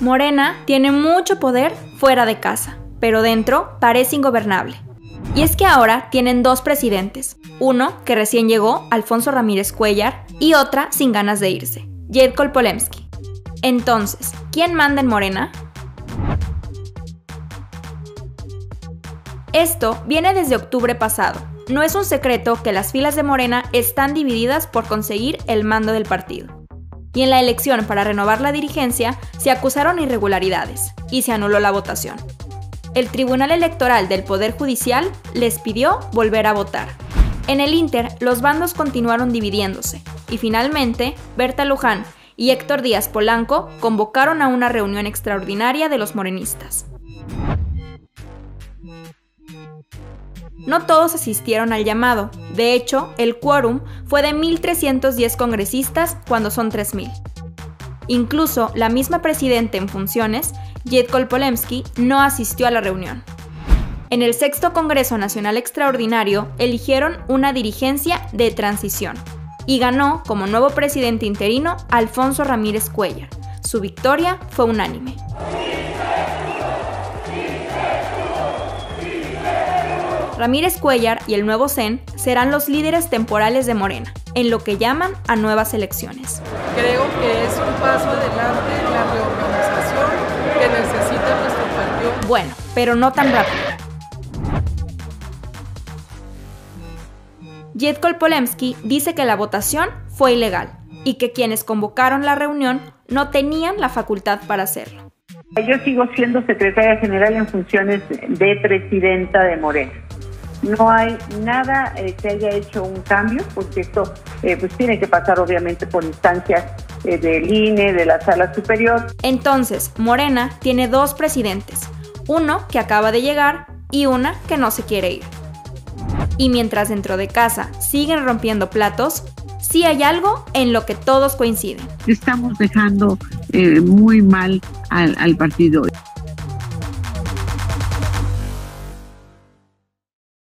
Morena tiene mucho poder fuera de casa, pero dentro parece ingobernable. Y es que ahora tienen dos presidentes, uno que recién llegó, Alfonso Ramírez Cuellar, y otra sin ganas de irse, Jed Kolpolemsky. Entonces, ¿quién manda en Morena? Esto viene desde octubre pasado. No es un secreto que las filas de Morena están divididas por conseguir el mando del partido y en la elección para renovar la dirigencia se acusaron irregularidades y se anuló la votación. El Tribunal Electoral del Poder Judicial les pidió volver a votar. En el Inter, los bandos continuaron dividiéndose y finalmente Berta Luján y Héctor Díaz Polanco convocaron a una reunión extraordinaria de los morenistas. No todos asistieron al llamado, de hecho, el quórum fue de 1.310 congresistas cuando son 3.000. Incluso la misma presidenta en funciones, Jed Kolpolemsky, no asistió a la reunión. En el sexto Congreso Nacional Extraordinario eligieron una dirigencia de transición y ganó como nuevo presidente interino Alfonso Ramírez Cuellar. Su victoria fue unánime. Ramírez Cuellar y el nuevo CEN serán los líderes temporales de Morena, en lo que llaman a nuevas elecciones. Creo que es un paso adelante en la reorganización que necesita nuestro partido. Bueno, pero no tan rápido. Jed Kolpolemsky dice que la votación fue ilegal y que quienes convocaron la reunión no tenían la facultad para hacerlo. Yo sigo siendo secretaria general en funciones de presidenta de Morena no hay nada eh, que haya hecho un cambio, porque esto eh, pues tiene que pasar obviamente por instancias eh, del INE, de la sala superior. Entonces, Morena tiene dos presidentes, uno que acaba de llegar y una que no se quiere ir. Y mientras dentro de casa siguen rompiendo platos, sí hay algo en lo que todos coinciden. Estamos dejando muy mal al, al partido.